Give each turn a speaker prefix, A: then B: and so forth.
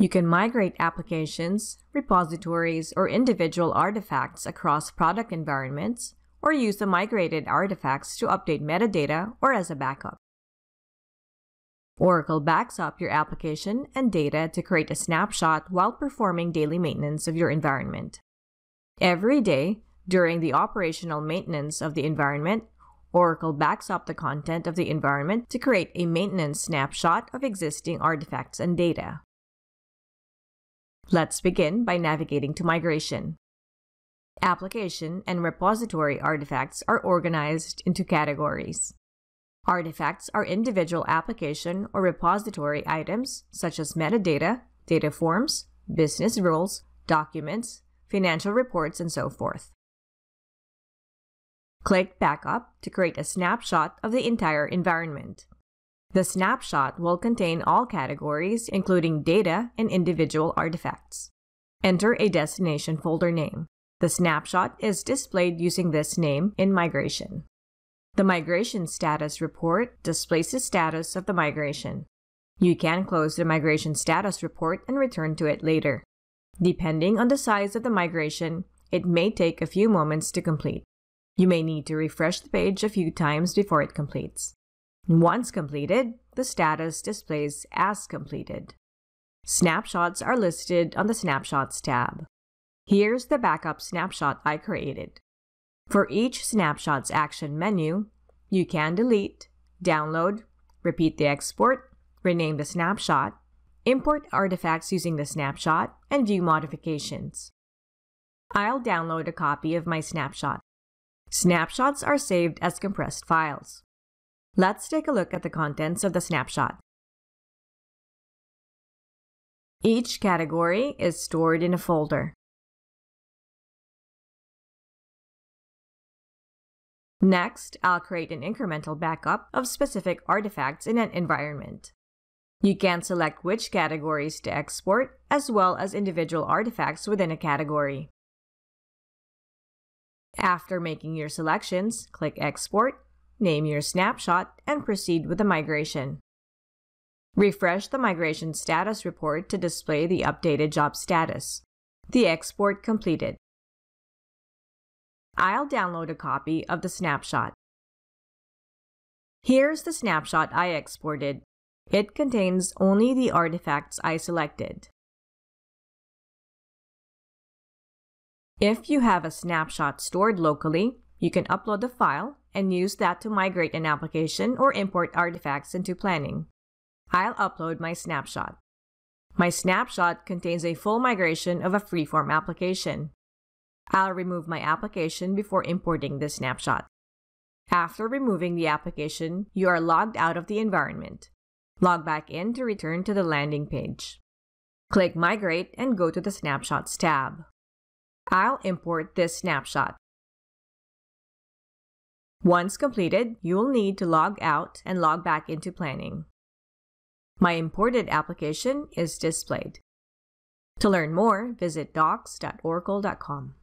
A: You can migrate applications, repositories, or individual artifacts across product environments, or use the migrated artifacts to update metadata or as a backup. Oracle backs up your application and data to create a snapshot while performing daily maintenance of your environment. Every day, during the operational maintenance of the environment, Oracle backs up the content of the environment to create a maintenance snapshot of existing artifacts and data. Let's begin by navigating to migration. Application and repository artifacts are organized into categories. Artifacts are individual application or repository items such as metadata, data forms, business rules, documents, financial reports, and so forth. Click Backup to create a snapshot of the entire environment. The snapshot will contain all categories, including data and individual artifacts. Enter a destination folder name. The snapshot is displayed using this name in Migration. The Migration Status Report displays the status of the migration. You can close the Migration Status Report and return to it later. Depending on the size of the migration, it may take a few moments to complete. You may need to refresh the page a few times before it completes. Once completed, the status displays as completed. Snapshots are listed on the Snapshots tab. Here's the backup snapshot I created. For each snapshot's action menu, you can delete, download, repeat the export, rename the snapshot, import artifacts using the snapshot, and view modifications. I'll download a copy of my snapshot. Snapshots are saved as compressed files. Let's take a look at the contents of the snapshot. Each category is stored in a folder. Next, I'll create an incremental backup of specific artifacts in an environment. You can select which categories to export, as well as individual artifacts within a category. After making your selections, click Export, name your snapshot, and proceed with the migration. Refresh the migration status report to display the updated job status. The export completed. I'll download a copy of the snapshot. Here's the snapshot I exported. It contains only the artifacts I selected. If you have a snapshot stored locally, you can upload the file and use that to migrate an application or import artifacts into planning. I'll upload my snapshot. My snapshot contains a full migration of a freeform application. I'll remove my application before importing the snapshot. After removing the application, you are logged out of the environment. Log back in to return to the landing page. Click Migrate and go to the Snapshots tab. I'll import this snapshot. Once completed, you'll need to log out and log back into planning. My imported application is displayed. To learn more, visit docs.oracle.com.